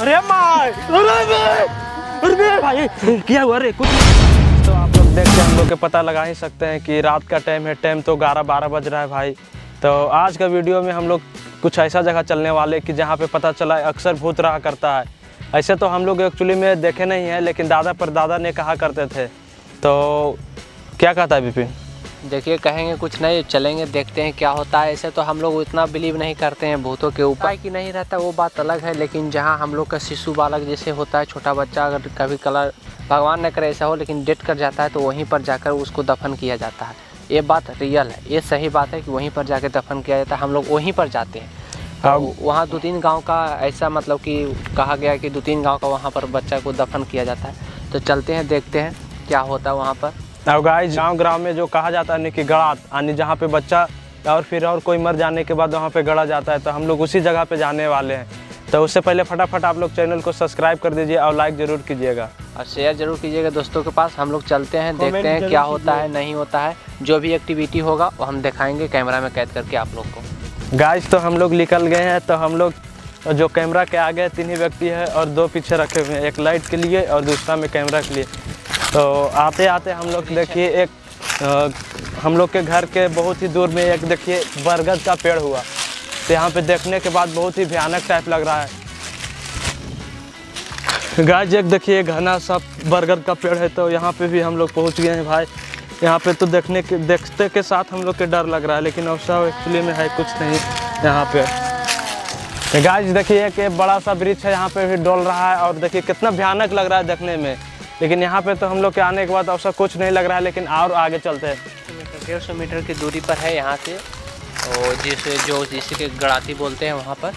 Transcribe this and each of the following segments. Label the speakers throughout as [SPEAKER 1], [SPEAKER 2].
[SPEAKER 1] अरे अरे भाई अरे भाई, क्या हुआ रे, कुछ तो आप लोग देख के हम लोग के पता लगा ही सकते हैं कि रात का टाइम है टाइम तो ग्यारह बारह बज रहा है भाई। तो आज का वीडियो में हम लोग कुछ ऐसा जगह चलने वाले कि जहाँ पे पता चला है अक्सर भूत रहा करता है। ऐसे तो हम लोग एक्चुअली में देखे नहीं हैं, लेकिन दादा पर दादा ने कहा करते थे। तो क्या कहता है विपिन
[SPEAKER 2] देखिए कहेंगे कुछ नहीं चलेंगे देखते हैं क्या होता है। ऐसे तो हम लोग उतना बिलीव नहीं करते हैं भूतों के ऊपर। कि नहीं रहता वो बात अलग है लेकिन जहाँ हम लोग का शिशु बालक जैसे होता है छोटा बच्चा अगर कभी कलर भगवान न करे ऐसा हो लेकिन डेट कर जाता है तो वहीं पर जाकर उसको दफन किया जाता है। ये बात रियल है ये सही बात है कि वहीं पर जाकर दफन किया जाता है हम लोग वहीं पर जाते हैं। तो वहाँ दो तीन गाँव का ऐसा मतलब कि कहा गया है कि दो तीन गाँव का वहाँ पर बच्चा को दफन किया जाता है। तो चलते हैं देखते हैं क्या होता है वहाँ पर।
[SPEAKER 1] और गाइस गाँव ग्राम में जो कहा जाता है ना कि गड़ात यानी जहाँ पे बच्चा और फिर और कोई मर जाने के बाद वहाँ पे गड़ा जाता है तो हम लोग उसी जगह पे जाने वाले हैं। तो उससे पहले फटाफट आप लोग चैनल को सब्सक्राइब कर दीजिए और लाइक ज़रूर कीजिएगा।
[SPEAKER 2] और शेयर ज़रूर कीजिएगा दोस्तों के पास हम लोग चलते हैं देखते हैं क्या होता है नहीं होता है जो भी एक्टिविटी होगा वो हम दिखाएँगे कैमरा में कैद करके आप लोग को।
[SPEAKER 1] गाइस तो हम लोग निकल गए हैं तो हम लोग जो कैमरा के आगे तीन ही व्यक्ति है और दो पीछे रखे हुए हैं एक लाइट के लिए और दूसरा में कैमरा के लिए। तो आते आते हम लोग देखिए एक अ, हम लोग के घर के बहुत ही दूर में एक देखिए बरगद का पेड़ हुआ। तो यहाँ पे देखने के बाद बहुत ही भयानक टाइप लग रहा है। गाइस एक देखिए घना सा बरगद का पेड़ है तो यहाँ पे भी हम लोग पहुँच गए हैं भाई। यहाँ पे तो देखने के देखते के साथ हम लोग के डर लग रहा है लेकिन अवसर एक्चुअली में है कुछ नहीं यहाँ पे। गाइस देखिए एक बड़ा सा वृक्ष है यहाँ पे भी डोल रहा है और देखिए कितना भयानक लग रहा है देखने में। लेकिन यहाँ पे तो हम लोग के आने के बाद अवसर कुछ नहीं लग रहा है लेकिन और आगे चलते हैं।
[SPEAKER 2] डेढ़ सौ मीटर की दूरी पर है यहाँ से और जिसे जो जिसे के गड़ाती बोलते हैं वहाँ पर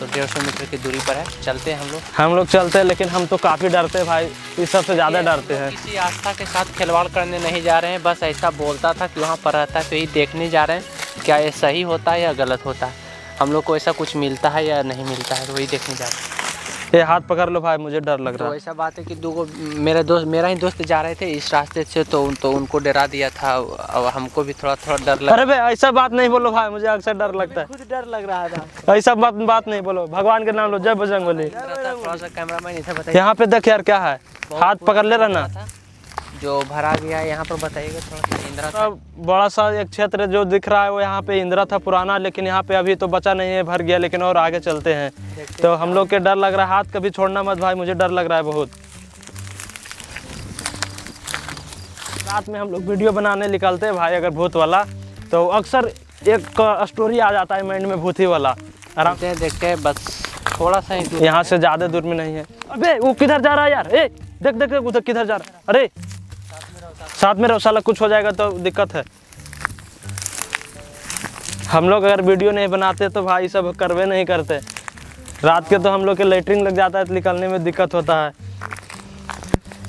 [SPEAKER 2] तो डेढ़ सौ मीटर की दूरी पर है। चलते हैं हम लोग।
[SPEAKER 1] हम लोग चलते हैं लेकिन हम तो काफ़ी डरते हैं भाई इस सबसे ज़्यादा डरते हैं।
[SPEAKER 2] किसी आस्था के साथ खिलवाड़ करने नहीं जा रहे हैं बस ऐसा बोलता था कि वहाँ पर रहता है तो यही देखने जा रहे हैं क्या ये सही होता है या गलत होता है। हम लोग को ऐसा कुछ मिलता है या नहीं मिलता है तो वही देखने जा रहे हैं।
[SPEAKER 1] ये हाथ पकड़ लो भाई मुझे डर लग रहा
[SPEAKER 2] तो
[SPEAKER 1] है
[SPEAKER 2] ऐसा बात है कि दो मेरे दोस्त मेरा ही दोस्त जा रहे थे इस रास्ते से तो उन, तो उनको डरा दिया था। और हमको भी थोड़ा थोड़ा डर लग
[SPEAKER 1] अरे भाई ऐसा बात नहीं बोलो भाई मुझे अक्सर डर लगता है।
[SPEAKER 2] खुद डर लग रहा था।
[SPEAKER 1] ऐसा बात बात नहीं बोलो। भगवान के नाम लो जय बजरंग बली
[SPEAKER 2] थोड़ा सा कैमरा मैन
[SPEAKER 1] यहाँ पे देख यार क्या है। हाथ पकड़ ले रहा ना
[SPEAKER 2] था। जो भरा गया है यहाँ पर बताइएगा थोड़ा सा इंदिरा था।
[SPEAKER 1] बड़ा सा एक क्षेत्र जो दिख रहा है वो यहाँ पे इंदिरा था पुराना लेकिन यहाँ पे अभी तो बचा नहीं है भर गया लेकिन और आगे चलते हैं। तो हम लोग के डर लग रहा है हाथ कभी छोड़ना मत भाई मुझे डर लग रहा है बहुत। रात में हम लोग वीडियो बनाने निकलते हैं भाई अगर भूत वाला। तो अक्सर एक स्टोरी आ जाता है माइंड में भूत ही वाला। आराम
[SPEAKER 2] से देखते हैं बस थोड़ा सा ही
[SPEAKER 1] यहाँ से ज़्यादा दूर में नहीं है। अबे वो किधर जा रहा है यार? ए देख देख देख उधर किधर जा रहा है? अरे साथ में रहो, साला कुछ हो जाएगा तो दिक्कत है। हम लोग अगर वीडियो नहीं बनाते तो भाई सब करवे नहीं करते। रात के तो हम लोग के लेटरिन लग जाता है तो निकलने में दिक्कत होता है।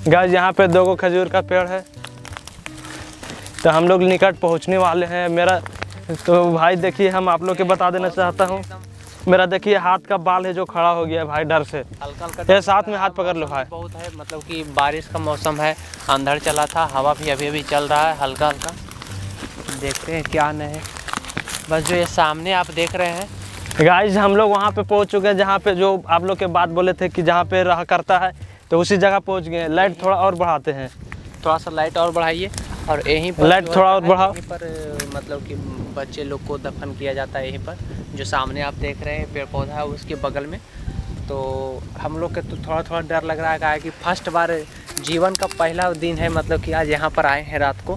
[SPEAKER 1] गाइस, यहाँ पे दो गो खजूर का पेड़ है। तो हम लोग निकट पहुँचने वाले हैं। मेरा तो भाई देखिए, हम आप लोग के बता देना चाहता हूँ। मेरा देखिए हाथ का बाल है जो खड़ा हो गया भाई डर से।
[SPEAKER 2] हल्का हल्का
[SPEAKER 1] ये साथ में हाथ पकड़ लो भाई।
[SPEAKER 2] बहुत है मतलब कि बारिश का मौसम है अंधड़ चला था हवा भी अभी अभी चल रहा है हल्का हल्का। देखते हैं क्या नहीं है बस जो ये सामने आप देख रहे हैं।
[SPEAKER 1] गाइस हम लोग वहाँ पे पहुँच चुके हैं जहाँ पे जो आप लोग के बात बोले थे कि जहाँ पे रहा करता है तो उसी जगह पहुँच गए लाइट थोड़ा और बढ़ाते हैं।
[SPEAKER 2] थोड़ा सा लाइट और बढ़ाइए। और यहीं पर
[SPEAKER 1] लाइट थोड़ा और बढ़ाओ।
[SPEAKER 2] यहीं पर मतलब कि बच्चे लोग को दफन किया जाता है यहीं पर जो सामने आप देख रहे हैं पेड़ पौधा है उसके बगल में। तो हम लोग के तो थोड़ा थोड़ा डर लग रहा है कि फ़र्स्ट बार जीवन का पहला दिन है मतलब कि आज यहाँ पर आए हैं रात को।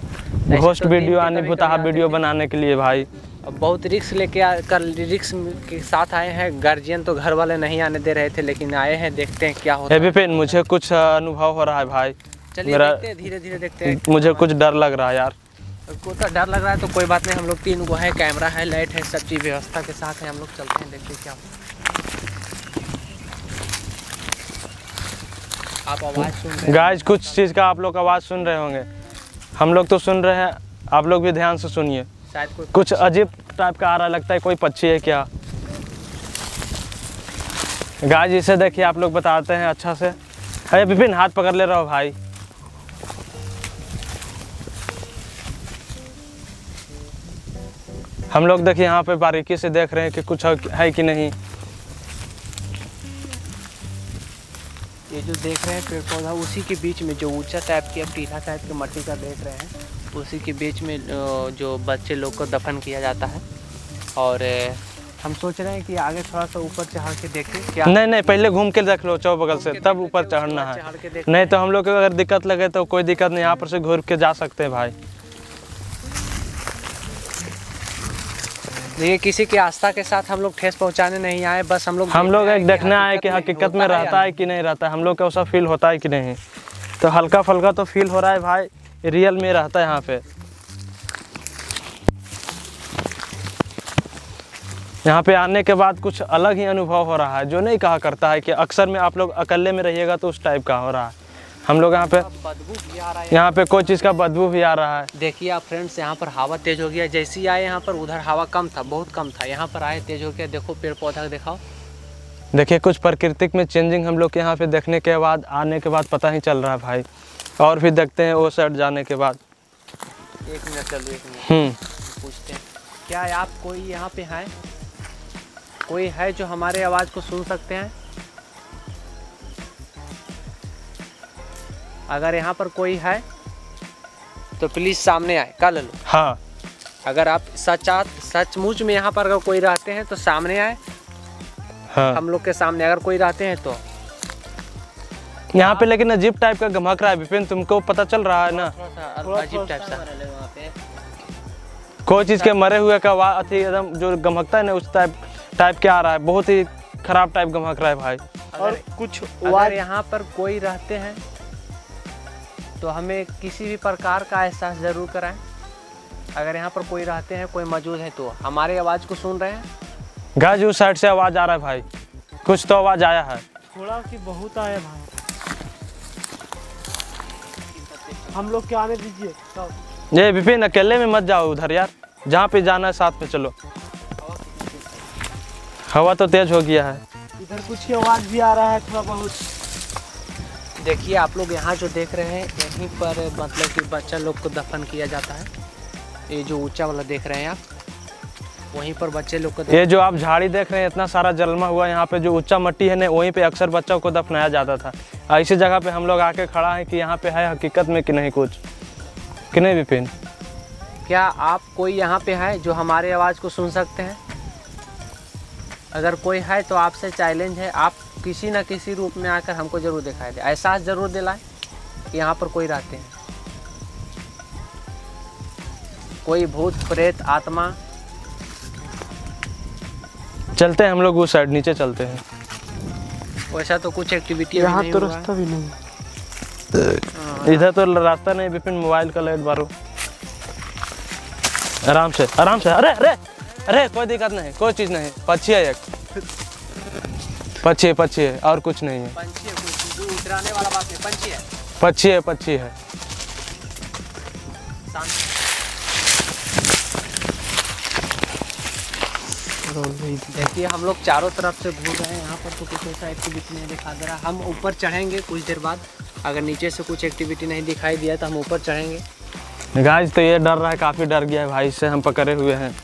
[SPEAKER 1] घोस्ट
[SPEAKER 2] तो
[SPEAKER 1] वीडियो आने भूताहा वीडियो बनाने के लिए भाई।
[SPEAKER 2] बहुत रिक्स लेके कर रिक्स के साथ आए हैं। गार्जियन तो घर वाले नहीं आने दे रहे थे लेकिन आए हैं देखते हैं क्या होता है।
[SPEAKER 1] मुझे कुछ अनुभव हो रहा है भाई।
[SPEAKER 2] चलिए
[SPEAKER 1] मेरा-
[SPEAKER 2] देखते हैं धीरे धीरे देखते हैं
[SPEAKER 1] मुझे कुछ डर लग रहा है यार।
[SPEAKER 2] को तो डर लग रहा है तो कोई बात नहीं हम लोग तीन गो है कैमरा है लाइट है सब चीज़ व्यवस्था के साथ है हम लोग चलते हैं देखते क्या आप आवाज़ सुन रहे हैं?
[SPEAKER 1] गाइस कुछ चीज़ का आप लोग आवाज़ सुन रहे होंगे। हम लोग तो सुन रहे हैं आप लोग भी ध्यान से सुनिए।
[SPEAKER 2] शायद
[SPEAKER 1] कुछ अजीब टाइप का आ रहा लगता है कोई पक्षी है क्या? गाय इसे देखिए आप लोग बताते हैं अच्छा से। अरे विपिन हाथ पकड़ ले रहा हो भाई। हम लोग देखिए यहाँ पे बारीकी से देख रहे हैं कि कुछ है- कि नहीं।
[SPEAKER 2] ये जो देख रहे हैं पेड़ पौधा उसी के बीच में जो ऊँचा टाइप की अब टीला टाइप की मट्टी का देख रहे हैं उसी के बीच में जो बच्चे लोग को दफन किया जाता है। और हम सोच रहे हैं कि आगे थोड़ा सा ऊपर चढ़ के देखें क्या
[SPEAKER 1] नहीं नहीं पहले घूम के देख लो चौ बगल से तब ऊपर चढ़ना है। नहीं तो हम लोग को अगर दिक्कत लगे तो कोई दिक्कत नहीं यहाँ पर से घूर के जा सकते हैं भाई।
[SPEAKER 2] देखिए किसी की आस्था के साथ हम लोग ठेस पहुँचाने नहीं आए बस हम लोग
[SPEAKER 1] हम लोग एक देखने आए कि
[SPEAKER 2] हकीकत
[SPEAKER 1] में रहता है कि नहीं रहता है हम लोग का ऐसा फील होता है कि नहीं। तो हल्का फुल्का तो फील हो रहा है भाई रियल में रहता है यहाँ पे। यहाँ पे आने के बाद कुछ अलग ही अनुभव हो रहा है जो नहीं कहा करता है कि अक्सर में आप लोग अकेले में रहिएगा तो उस टाइप का हो रहा है। हम लोग यहाँ पे
[SPEAKER 2] बदबू भी आ रहा है।
[SPEAKER 1] यहाँ पे कोई चीज़ का बदबू भी आ रहा है।
[SPEAKER 2] देखिए आप फ्रेंड्स यहाँ पर हवा तेज हो गया। जैसे ही आए यहाँ पर उधर हवा कम था बहुत कम था। यहाँ पर आए तेज हो गया। देखो पेड़ पौधा दिखाओ।
[SPEAKER 1] देखिए कुछ प्राकृतिक में चेंजिंग हम लोग के यहाँ पे देखने के बाद आने के बाद पता ही चल रहा है भाई। और भी देखते हैं वो साइड जाने के बाद।
[SPEAKER 2] एक मिनट चलो एक मिनट।
[SPEAKER 1] हम्म।
[SPEAKER 2] पूछते हैं। क्या आप कोई यहाँ पे हैं? कोई है जो हमारे आवाज़ को सुन सकते हैं? अगर यहाँ पर कोई है तो प्लीज़ सामने आए कल लो
[SPEAKER 1] हाँ।
[SPEAKER 2] अगर आप सचा सचमुच में यहाँ पर अगर कोई रहते हैं तो सामने आए।
[SPEAKER 1] हाँ।
[SPEAKER 2] हम लोग के सामने अगर कोई रहते हैं तो।
[SPEAKER 1] यहाँ पे लेकिन अजीब टाइप का घमक रहा है विपिन तुमको पता चल रहा है ना?
[SPEAKER 2] अजीब टाइप सा।
[SPEAKER 1] कोई चीज़ के मरे हुए का अथी एकदम जो गमकता है ना उस टाइप टाइप के आ रहा है। बहुत ही खराब टाइप गमक रहा है भाई।
[SPEAKER 2] और कुछ अगर यहाँ पर कोई रहते हैं तो हमें किसी भी प्रकार का एहसास ज़रूर कराएँ। अगर यहाँ पर कोई रहते हैं कोई मौजूद है तो हमारे आवाज़ को सुन रहे हैं।
[SPEAKER 1] गाज उस साइड से आवाज़ आ रहा है भाई। कुछ तो आवाज़ आया है।
[SPEAKER 3] थोड़ा कि बहुत आया भाई। हम लोग के आने दीजिए।
[SPEAKER 1] ये विपिन अकेले में मत जाओ उधर यार। जहाँ पे जाना है साथ में चलो। हवा तो तेज हो गया है।
[SPEAKER 3] इधर कुछ ही आवाज़ भी आ रहा है थोड़ा बहुत।
[SPEAKER 2] देखिए आप लोग यहाँ जो देख रहे हैं यहीं पर मतलब कि बच्चा लोग को दफन किया जाता है। ये जो ऊँचा वाला देख रहे हैं आप वहीं पर बच्चे लोग को
[SPEAKER 1] ये जो आप झाड़ी देख रहे हैं इतना सारा जलमा हुआ यहाँ पे जो ऊँचा मट्टी है ना वहीं पे अक्सर बच्चों को दफनाया जाता था। ऐसी जगह पे हम लोग आके खड़ा है कि यहाँ पे है हकीकत में कि नहीं कुछ? कि नहीं विपिन?
[SPEAKER 2] क्या आप कोई यहाँ पे है जो हमारे आवाज़ को सुन सकते हैं? अगर कोई है तो आपसे चैलेंज है आप किसी न किसी रूप में आकर हमको ज़रूर दिखाई दे। एहसास ज़रूर दिलाएँ कि यहाँ पर कोई रहते हैं। कोई भूत प्रेत आत्मा।
[SPEAKER 1] चलते हैं हम लोग उस साइड नीचे चलते हैं।
[SPEAKER 2] वैसा तो कुछ एक्टिविटी
[SPEAKER 3] यहाँ तो रास्ता भी नहीं
[SPEAKER 2] हाँ,
[SPEAKER 1] इधर तो रास्ता नहीं विपिन मोबाइल का लाइट मारो। आराम से आराम से। अरे अरे अरे कोई दिक्कत नहीं कोई चीज़ नहीं। पक्षी है एक। पक्षी है पक्षी है और कुछ नहीं है।
[SPEAKER 2] है
[SPEAKER 1] पक्षी है पक्षी है।
[SPEAKER 2] देखिए हम लोग चारों तरफ़ से घूम रहे हैं। यहाँ पर तो कुछ ऐसा एक्टिविटी नहीं दिखा दे रहा। हम ऊपर चढ़ेंगे कुछ देर बाद। अगर नीचे से कुछ एक्टिविटी नहीं दिखाई दिया तो हम ऊपर चढ़ेंगे।
[SPEAKER 1] गाइस तो ये डर रहा है काफ़ी डर गया है भाई से हम पकड़े हुए हैं।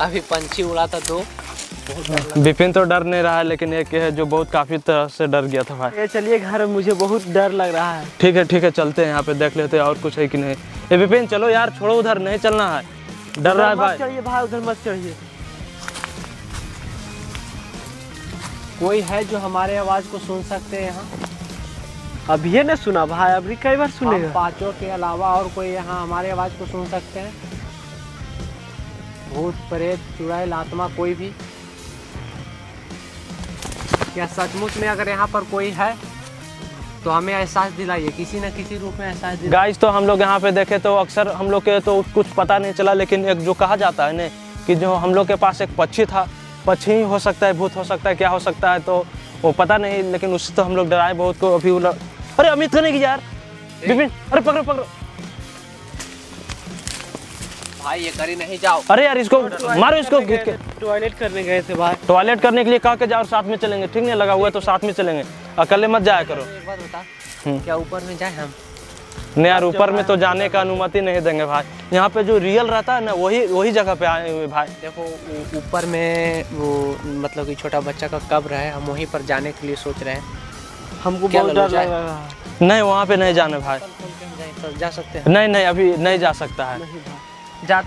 [SPEAKER 2] अभी पंछी उड़ा था दो। लगा।
[SPEAKER 1] विपिन तो डर नहीं रहा है लेकिन एक है जो बहुत काफ़ी तरह से डर गया था भाई।
[SPEAKER 3] ये चलिए घर मुझे बहुत डर लग रहा है।
[SPEAKER 1] ठीक है ठीक है चलते हैं यहाँ पे देख लेते हैं और कुछ है कि नहीं। ये विपिन चलो यार छोड़ो उधर नहीं चलना है। डर रहा है भाई।
[SPEAKER 3] चढ़िए भाई उधर मत चढ़िए।
[SPEAKER 2] कोई है जो हमारे आवाज़ को सुन सकते हैं यहाँ?
[SPEAKER 3] अभी ये नहीं सुना भाई अभी कई बार सुने
[SPEAKER 2] पाँचों के अलावा और कोई यहाँ हमारे आवाज़ को सुन सकते हैं? भूत प्रेत चुड़ैल आत्मा कोई भी। क्या सचमुच में अगर यहाँ पर कोई है तो हमें एहसास दिलाइए। किसी न किसी रूप में एहसास दिलाइए।
[SPEAKER 1] गाइस तो हम लोग यहाँ पे देखे तो अक्सर हम लोग के तो कुछ पता नहीं चला लेकिन एक जो कहा जाता है ना कि जो हम लोग के पास एक पक्षी था पक्षी ही हो सकता है भूत हो सकता है क्या हो सकता है तो वो पता नहीं लेकिन उससे तो हम लोग डराए बहुत को अभी अरे अमित को नहीं की यार। विपिन अरे पकड़ो पकड़ो।
[SPEAKER 2] भाई ये करी नहीं जाओ।
[SPEAKER 1] अरे यार इसको मारो इसको घीच के।
[SPEAKER 3] टॉयलेट करने गए थे भाई।
[SPEAKER 1] टॉयलेट करने के लिए कह के जाओ साथ में चलेंगे। ठीक नहीं लगा हुआ है तो साथ में चलेंगे। अकेले मत जाया करो।
[SPEAKER 2] बता
[SPEAKER 1] हम्म।
[SPEAKER 2] क्या ऊपर में जाए हम?
[SPEAKER 1] नहीं यार ऊपर में तो जाने का अनुमति नहीं देंगे भाई। यहाँ पे जो रियल रहता है ना वही वही जगह पे आए हुए भाई।
[SPEAKER 2] देखो ऊपर में वो मतलब कि छोटा बच्चा का कब्र है हम वहीं पर जाने के लिए सोच रहे हैं।
[SPEAKER 3] हमको
[SPEAKER 2] क्या
[SPEAKER 3] बहुत डर लग। रहा है
[SPEAKER 1] नहीं वहाँ पे नहीं जाने भाई।
[SPEAKER 2] जा सकते हैं।
[SPEAKER 1] नहीं नहीं अभी नहीं जा सकता है।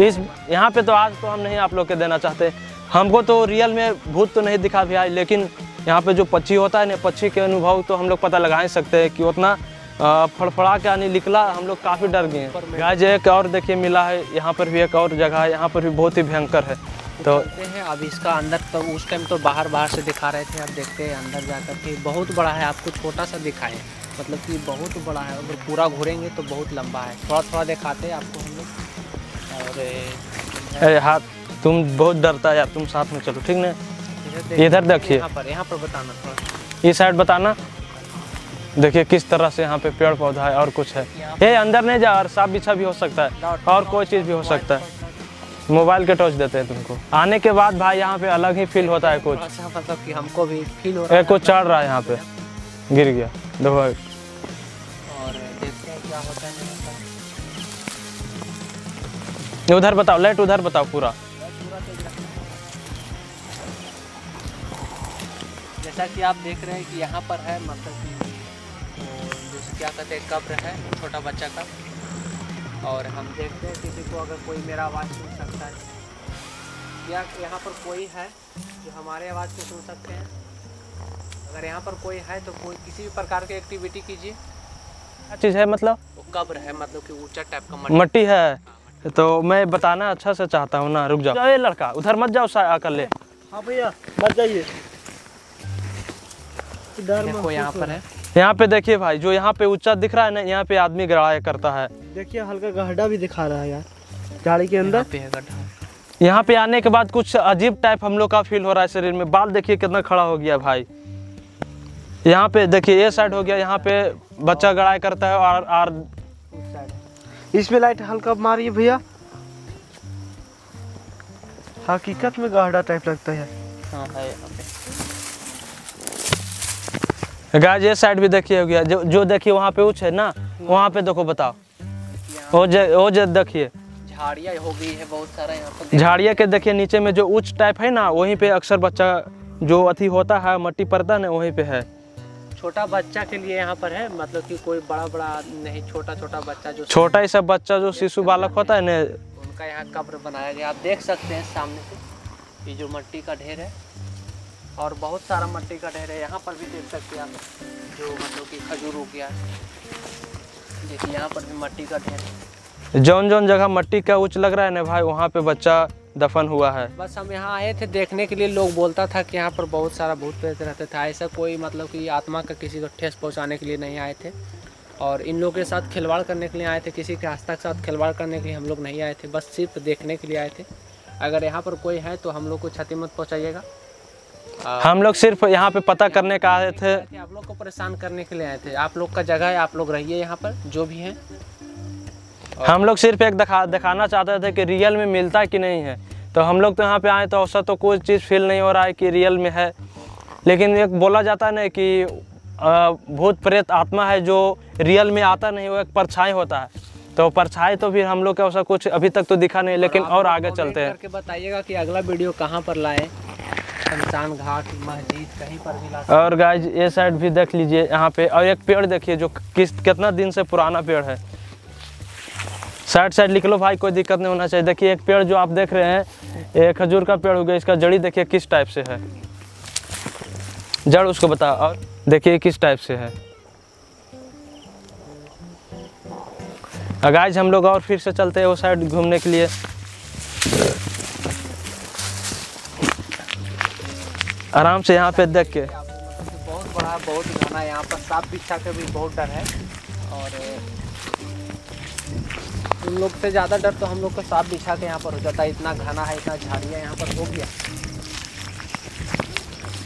[SPEAKER 1] इस यहाँ पे तो आज तो हम नहीं आप लोग के देना चाहते। हमको तो रियल में भूत तो नहीं दिखा भी लेकिन यहाँ पे जो पक्षी होता है ना पक्षी के अनुभव तो हम लोग पता लगा ही सकते हैं कि उतना फड़फड़ा के आने निकला हम लोग काफ़ी डर गए हैं। गाय एक और देखिए मिला है यहाँ पर भी एक और जगह है यहाँ पर भी बहुत ही भयंकर है। तो
[SPEAKER 2] हैं अब इसका अंदर तो उस टाइम तो बाहर बाहर से दिखा रहे थे अब देखते हैं अंदर जाकर के। बहुत बड़ा है आपको छोटा सा दिखाएँ। मतलब कि बहुत बड़ा है अगर पूरा घूरेंगे तो बहुत लंबा है। थोड़ा थोड़ा दिखाते हैं आपको हम लोग। ए,
[SPEAKER 1] हाथ तुम बहुत डरता है यार तुम साथ में चलो ठीक ना?
[SPEAKER 2] इधर
[SPEAKER 1] देखिए।
[SPEAKER 2] यहाँ पर यहाँ पर बताना थोड़ा।
[SPEAKER 1] इस साइड बताना। देखिए किस तरह से यहाँ पे पेड़ पौधा है और कुछ है। ये अंदर नहीं जा और सांप बिछा भी हो सकता है। और कोई चीज़ भी हो सकता है। मोबाइल के टॉर्च देते हैं तुमको। आने के बाद भाई यहाँ पे अलग ही फील होता है कुछ।
[SPEAKER 2] मतलब कि हमको भी फील हो रहा है।
[SPEAKER 1] कुछ चढ़ रहा है यहाँ पे। गिर गया। देखो उधर बताओ लाइट उधर बताओ पूरा।
[SPEAKER 2] जैसा कि आप देख रहे हैं कि यहाँ पर है मतलब कि जैसे क्या कहते हैं कब्र है छोटा बच्चा का। और हम देखते हैं किसी को अगर कोई मेरा आवाज़ सुन सकता है। या यहाँ पर कोई है जो हमारे आवाज़ को सुन सकते हैं। अगर यहाँ पर कोई है तो कोई किसी भी प्रकार की एक्टिविटी कीजिए।
[SPEAKER 1] क्या चीज़ है मतलब?
[SPEAKER 2] वो कब्र है मतलब कि ऊँचा टाइप का मट्टी।
[SPEAKER 1] मट्टी है। तो मैं बताना अच्छा से चाहता हूँ ना रुक जाओ। ए लड़का उधर मत जाओ सा- आकर ले।
[SPEAKER 3] हाँ भैया मत जाइए।
[SPEAKER 2] देखो यहाँ पर है।
[SPEAKER 1] यहाँ पे देखिए भाई जो यहाँ पे ऊँचा दिख रहा है ना यहाँ पे आदमी गड़ाया करता है।
[SPEAKER 3] देखिए हल्का गड्ढा भी दिखा रहा है यार गाड़ी के अंदर।
[SPEAKER 2] पे है गड्ढा।
[SPEAKER 1] यहाँ पे आने के बाद कुछ अजीब टाइप हम लोग का फील हो रहा है शरीर में। बाल देखिए कितना खड़ा हो गया भाई। यहाँ पे देखिए ये साइड हो गया यहाँ पे बच्चा गड़ाई करता है और
[SPEAKER 3] इसमें लाइट हल्का मारिए भैया। हकीकत में गहरा टाइप लगता है।
[SPEAKER 2] हाँ है
[SPEAKER 1] गाय ये साइड भी देखिए हो गया जो जो देखिए वहाँ पे उच्च है ना वहाँ पे देखो बताओ। वो जे वो जे देखिए।
[SPEAKER 2] झाड़ियाँ हो गई है बहुत सारा यहाँ पर
[SPEAKER 1] झाड़िया के देखिए नीचे में जो उच्च टाइप है ना वहीं पे अक्सर बच्चा जो अथी होता है मट्टी पड़ता है ना वहीं पे है।
[SPEAKER 2] छोटा बच्चा के लिए यहाँ पर है मतलब कि कोई बड़ा बड़ा नहीं छोटा छोटा बच्चा जो
[SPEAKER 1] छोटा ही सब बच्चा जो शिशु बालक होता है ना।
[SPEAKER 2] उनका यहाँ कब्र बनाया गया। आप देख सकते हैं सामने से ये जो मट्टी का ढेर है और बहुत सारा मट्टी का ढेर है। यहाँ पर भी देख सकते हैं आप जो मतलब कि खजूर हो गया। देखिए यहाँ पर भी मट्टी का ढेर है।
[SPEAKER 1] जौन जौन जगह मट्टी का उच्च लग रहा है ना भाई वहाँ पे बच्चा दफन हुआ है।
[SPEAKER 2] बस हम यहाँ आए थे देखने के लिए। लोग बोलता था कि यहाँ पर बहुत सारा भूत प्रेत रहते थे। ऐसा कोई मतलब कि आत्मा का किसी को ठेस पहुँचाने के लिए नहीं आए थे। और इन लोगों के साथ खिलवाड़ करने के लिए आए थे। किसी के आस्था के साथ खिलवाड़ करने के लिए हम लोग नहीं आए थे। बस सिर्फ़ देखने के लिए आए थे। अगर यहाँ पर कोई है तो हम लोग को क्षति मत पहुँचाइएगा।
[SPEAKER 1] हम लोग सिर्फ़ यहाँ पे पता करने का आए थे।
[SPEAKER 2] आप लोग को परेशान करने के लिए आए थे। आप लोग का जगह है आप लोग रहिए यहाँ पर जो भी है।
[SPEAKER 1] हम लोग सिर्फ़ एक दिखा दिखाना चाहते थे कि रियल में मिलता है कि नहीं है। तो हम लोग तो यहाँ पे आए तो ऐसा तो कोई चीज़ फील नहीं हो रहा है कि रियल में है। लेकिन एक बोला जाता है ना कि भूत प्रेत आत्मा है जो रियल में आता नहीं वो एक परछाई होता है। तो परछाई तो फिर हम लोग के ऐसा कुछ अभी तक तो दिखा नहीं लेकिन
[SPEAKER 2] आप
[SPEAKER 1] और आगे चलते हैं।
[SPEAKER 2] करके बताइएगा कि अगला वीडियो कहाँ पर लाए। शमशान घाट मस्जिद कहीं पर भी ला
[SPEAKER 1] और गाइज़ ये साइड भी देख लीजिए यहाँ पे और एक पेड़ देखिए जो किस कितना दिन से पुराना पेड़ है। साइड साइड लिख लो भाई, कोई दिक्कत नहीं होना चाहिए। देखिए, एक पेड़ जो आप देख रहे हैं, ये खजूर का पेड़ हो गया। इसका जड़ी देखिए किस टाइप से है। जड़ उसको बता, और देखिए किस टाइप से है। गाइज़ हम लोग और फिर से चलते हैं वो साइड घूमने के लिए। आराम से यहाँ पे देख के।
[SPEAKER 2] बहुत बड़ा, बहुत घना यहाँ पर, सांप बिच्छा के भी बहुत डर है। और उन लोग से ज़्यादा डर तो हम लोग को सांप बिछा के यहाँ पर हो जाता है। इतना घना है, इतना झाड़ियाँ यहाँ पर हो गया।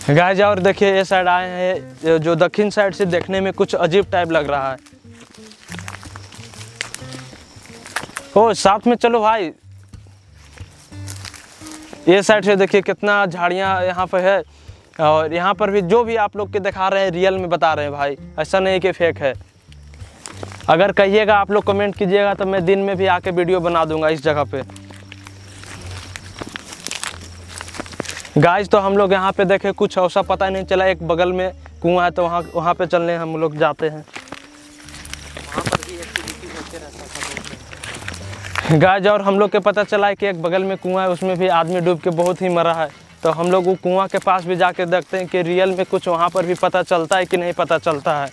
[SPEAKER 1] गाइज़ और देखिए, ये साइड आए हैं। जो दक्षिण साइड से देखने में कुछ अजीब टाइप लग रहा है। ओ, साथ में चलो भाई। ये साइड से देखिए कितना झाड़ियाँ यहाँ पे है। और यहाँ पर भी जो भी आप लोग के दिखा रहे हैं रियल में बता रहे हैं भाई। ऐसा नहीं कि फेक है। अगर कहिएगा आप लोग कमेंट कीजिएगा तो मैं दिन में भी आके वीडियो बना दूँगा इस जगह पे। गाइस तो हम लोग यहाँ पे देखे, कुछ ऐसा पता नहीं चला, एक बगल में कुआँ है तो वहाँ वहाँ पे चलने हम लोग जाते हैं। गाय और हम लोग के पता चला है कि एक बगल में कुआँ है, उसमें भी आदमी डूब के बहुत ही मरा है। तो हम लोग वो कुआँ के पास भी जाके देखते हैं कि रियल में कुछ वहाँ पर भी पता चलता है कि नहीं पता चलता है।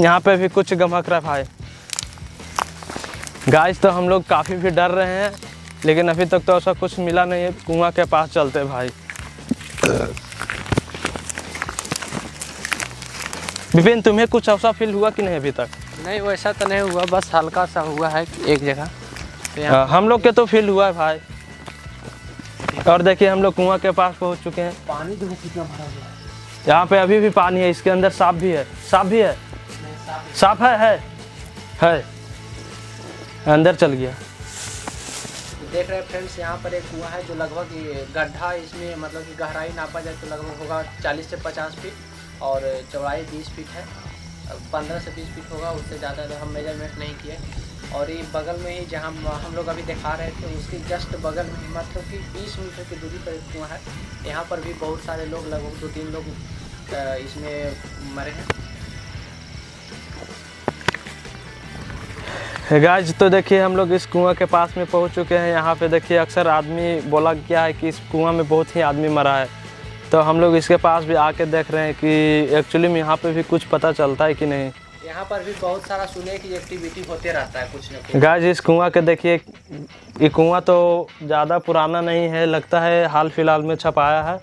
[SPEAKER 1] यहाँ पे भी कुछ गमक रहा है भाई। गाइस तो हम लोग काफ़ी भी डर रहे हैं लेकिन अभी तक तो ऐसा कुछ मिला नहीं है। कुआँ के पास चलते भाई। विपिन तुम्हें कुछ ऐसा फील हुआ कि नहीं अभी तक?
[SPEAKER 2] नहीं वैसा तो नहीं हुआ बस हल्का सा हुआ है एक जगह। तो
[SPEAKER 1] हाँ, हम लोग के तो फील हुआ है भाई। और देखिए हम लोग कुआँ के पास पहुँच चुके हैं।
[SPEAKER 2] पानी देखो कितना भरा हुआ है।
[SPEAKER 1] यहाँ पे अभी भी पानी है इसके अंदर सांप भी है सांप भी है। सांप है है। है। अंदर चल गया।
[SPEAKER 2] देख रहे हैं फ्रेंड्स, यहाँ पर एक कुआँ है जो लगभग गड्ढा इसमें मतलब कि गहराई नापा जाए तो लगभग होगा 40 से 50 फीट और चौड़ाई 20 फीट है। 15 से 20 फीट होगा, उससे ज़्यादा तो हम मेज़रमेंट नहीं किए। और ये बगल में ही जहाँ हम लोग अभी दिखा रहे थे उसके जस्ट बगल में मतलब कि 20 मीटर की दूरी पर एक कुआँ है। यहाँ पर भी बहुत सारे लोग, लगभग दो तीन लोग इसमें मरे हैं।
[SPEAKER 1] गाइज़ तो देखिए हम लोग इस कुआँ के पास में पहुँच चुके हैं। यहाँ पे देखिए अक्सर आदमी बोला गया है कि इस कुआँ में बहुत ही आदमी मरा है। तो हम लोग इसके पास भी आके देख रहे हैं कि एक्चुअली में यहाँ पे भी कुछ पता चलता है कि नहीं।
[SPEAKER 2] यहाँ पर भी बहुत सारा सुने की एक्टिविटी होते रहता है कुछ न कुछ।
[SPEAKER 1] गाइज़ इस कुआँ के देखिए ये कुआँ तो ज़्यादा पुराना नहीं है लगता है हाल फ़िलहाल में छपाया है।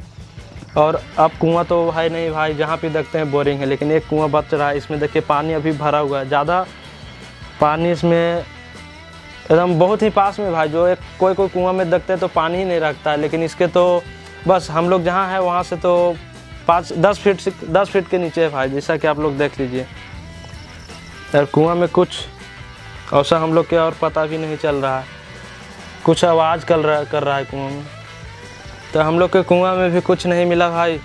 [SPEAKER 1] और अब कुआँ तो है नहीं भाई जहाँ पे देखते हैं बोरिंग है लेकिन एक कुआँ बच रहा है। इसमें देखिए पानी अभी भरा हुआ है। ज़्यादा पानी इसमें एकदम बहुत ही पास में भाई, जो एक कोई कोई कुआँ में देखते हैं तो पानी ही नहीं रखता है, लेकिन इसके तो बस हम लोग जहाँ है वहाँ से तो पाँच, दस फीट से, दस फीट के नीचे है भाई, जैसा कि आप लोग देख लीजिए। और कुआँ में कुछ ऐसा हम लोग के और पता भी नहीं चल रहा है। कुछ आवाज़ कर रहा कर रहा है कुआँ में। तो हम लोग के कुआँ में भी कुछ नहीं मिला भाई।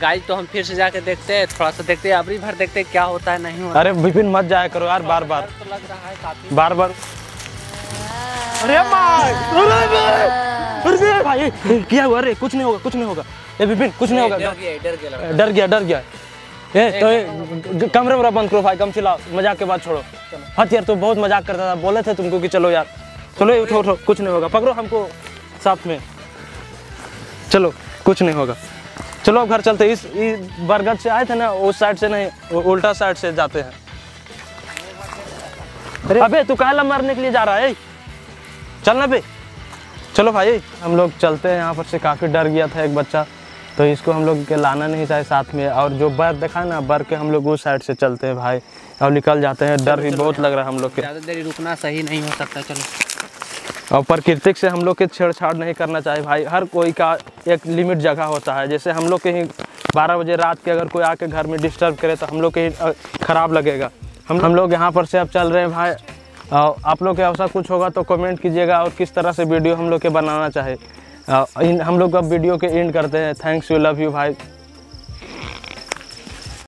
[SPEAKER 2] गाइस तो हम फिर से जाके देखते हैं थोड़ा सा देखते हैं अबरी भर देखते हैं क्या होता है नहीं होता।
[SPEAKER 1] अरे विपिन मत जाया करो यार बार बार।
[SPEAKER 2] तो लग रहा है काफ़ी।
[SPEAKER 1] बार बार। अरे भाई अरे भाई अरे भाई क्या हुआ अरे कुछ नहीं होगा कुछ नहीं होगा। ए विपिन कुछ नहीं होगा।
[SPEAKER 2] डर गया डर गया
[SPEAKER 1] ए तो ये कमरे वमरा बंद करो भाई कम चिल्लाओ मज़ाक के बाद छोड़ो। हथ यार तो बहुत मज़ाक करता था बोले थे तुमको कि चलो यार। चलो ये उठो उठो कुछ नहीं होगा पकड़ो हमको साथ में। चलो कुछ नहीं होगा। चलो घर चलते इस इस बरगद से आए थे ना उस साइड से नहीं उल्टा साइड से जाते हैं। अरे। अबे तू काला मारने के लिए जा रहा है चलना बे। चलो भाई हम लोग चलते हैं यहाँ पर से काफ़ी डर गया था एक बच्चा। तो इसको हम लोग के लाना नहीं चाहे साथ में। और जो बर देखा ना बर के हम लोग उस साइड से चलते हैं भाई। और निकल जाते हैं डर भी बहुत लग रहा है हम लोग के।
[SPEAKER 2] ज़्यादा देरी रुकना सही नहीं हो सकता चलो।
[SPEAKER 1] और प्राकृतिक से हम लोग के छेड़छाड़ नहीं करना चाहिए भाई। हर कोई का एक लिमिट जगह होता है। जैसे हम लोग के ही बारह बजे रात के अगर कोई आके घर में डिस्टर्ब करे तो हम लोग के ही खराब लगेगा। हम हम लोग यहाँ पर से अब चल रहे हैं भाई। आप लोग के ऐसा कुछ होगा तो कमेंट कीजिएगा और किस तरह से वीडियो हम लोग के बनाना चाहे। इन, हम लोग अब वीडियो के एंड करते हैं। थैंक्स यू लव यू भाई।